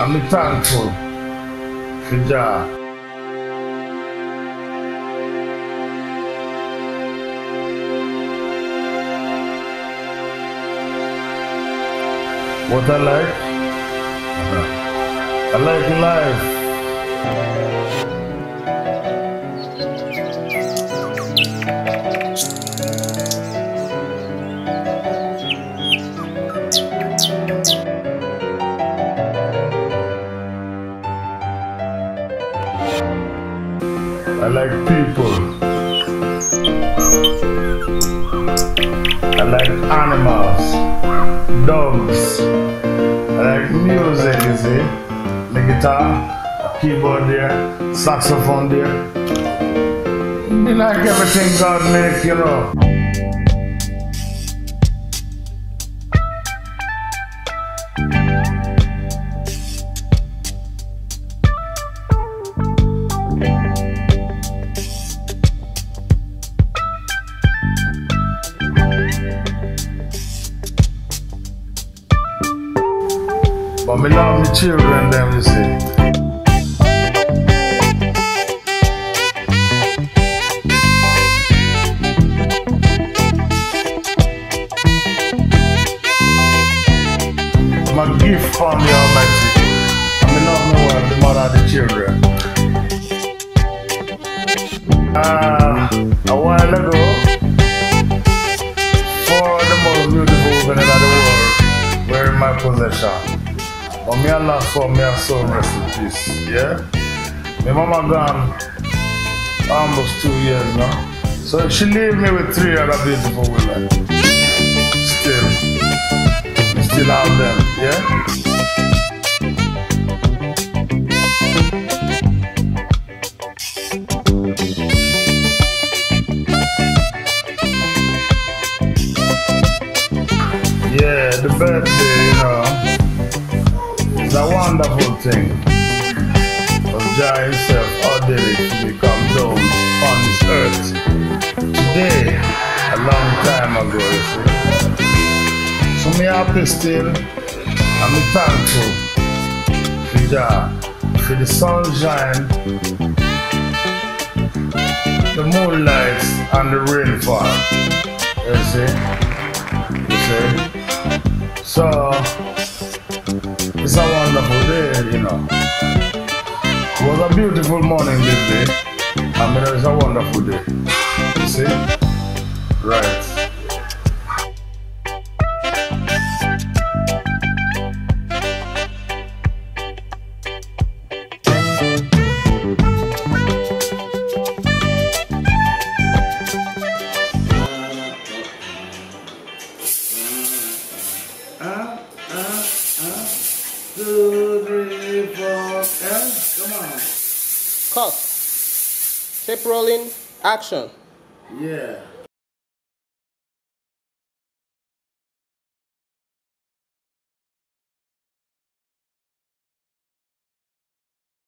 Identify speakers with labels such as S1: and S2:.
S1: I'm thankful for Jah. What I like? I like life. I like people. I like animals, dogs. I like music, you see. The guitar, a keyboard there, saxophone there. Me like everything God make, you know. But me love me children, them, you see. I'm gift from the Almighty. And me love my wife, the mother of the children. Uh, a while ago, four of the most beautiful women in the world were in my possession. But me lost for me have so rest in peace. Yeah? My mama gone almost two years now. So she leave me with three other beautiful women. Still. Still have them, The birthday, you know, is a wonderful thing. Of Jah himself ordered it to become down on this earth today, a long time ago, you see. So me happy still, and me thankful for Jah, for the sunshine, the moonlight, and the rainfall. So, it's a wonderful day, you know. It was a beautiful morning this day. I mean, it's a wonderful day. You see? Right.
S2: Two, three, four, and come on.
S3: Cut. Tape rolling. Action.
S1: Yeah.